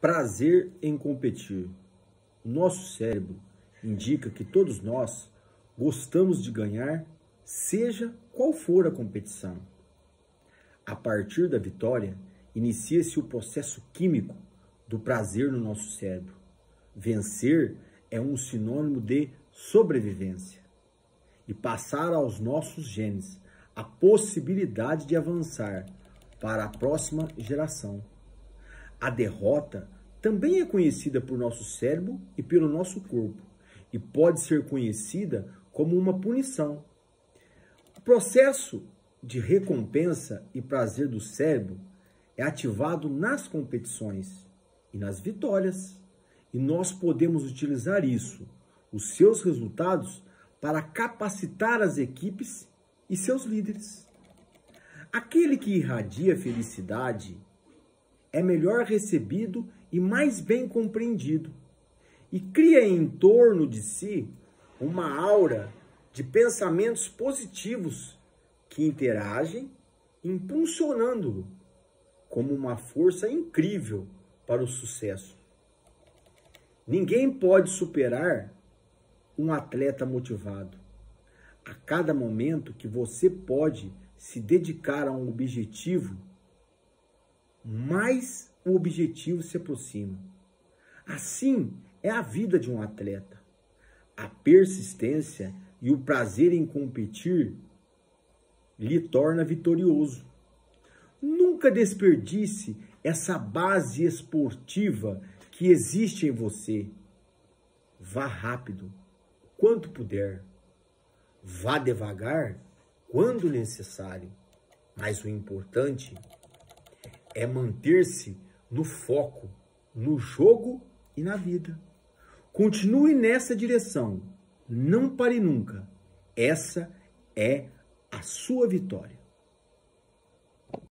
Prazer em competir. O nosso cérebro indica que todos nós gostamos de ganhar, seja qual for a competição. A partir da vitória, inicia-se o processo químico do prazer no nosso cérebro. Vencer é um sinônimo de sobrevivência e passar aos nossos genes a possibilidade de avançar para a próxima geração. A derrota também é conhecida por nosso cérebro e pelo nosso corpo e pode ser conhecida como uma punição. O processo de recompensa e prazer do cérebro é ativado nas competições e nas vitórias, e nós podemos utilizar isso, os seus resultados, para capacitar as equipes e seus líderes. Aquele que irradia felicidade é melhor recebido e mais bem compreendido, e cria em torno de si uma aura de pensamentos positivos que interagem, impulsionando-o como uma força incrível para o sucesso. Ninguém pode superar um atleta motivado. A cada momento que você pode se dedicar a um objetivo, mais o objetivo se aproxima. Assim é a vida de um atleta. A persistência e o prazer em competir lhe torna vitorioso. Nunca desperdice essa base esportiva que existe em você. Vá rápido, quanto puder. Vá devagar, quando necessário. Mas o importante é manter-se no foco, no jogo e na vida. Continue nessa direção. Não pare nunca. Essa é a sua vitória.